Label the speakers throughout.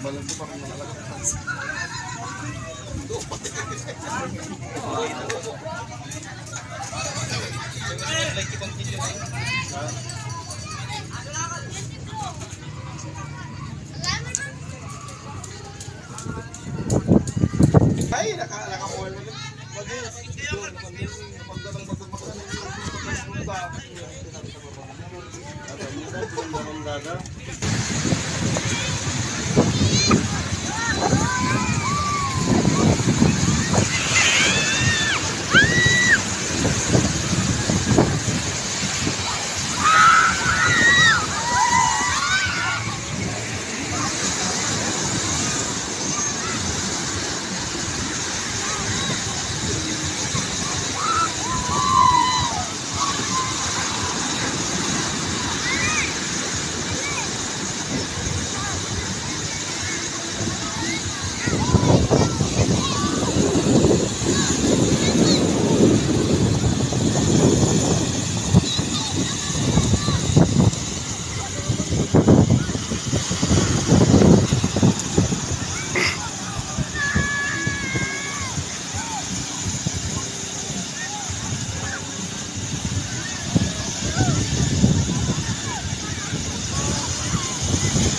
Speaker 1: Balang ko parang malalakas. Ay, naka, naka oil na Pagdalang pagdalang pagdalang pagdalang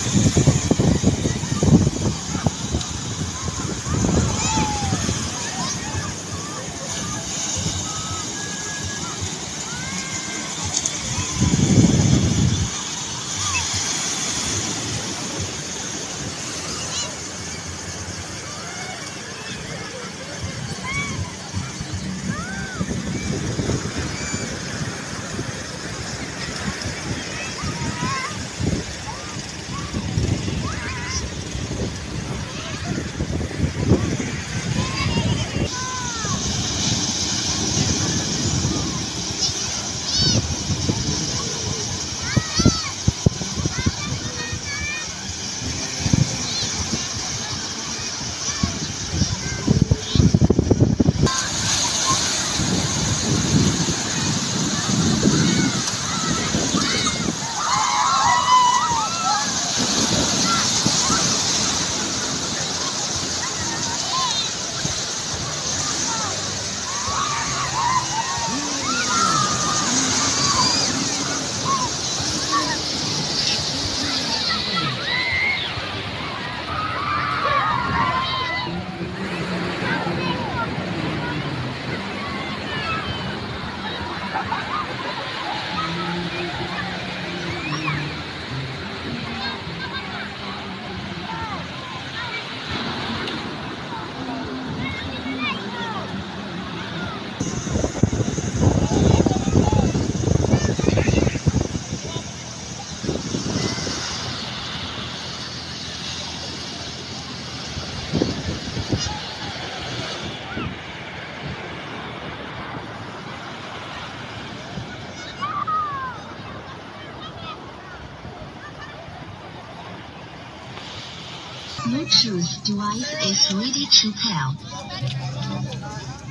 Speaker 1: ba? Dada.
Speaker 2: Bluetooth device is ready to pair.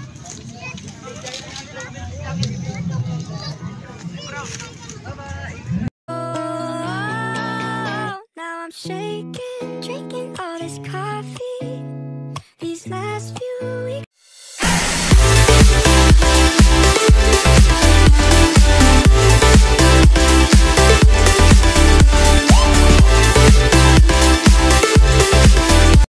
Speaker 3: Oh, now I'm shaking, drinking all this coffee.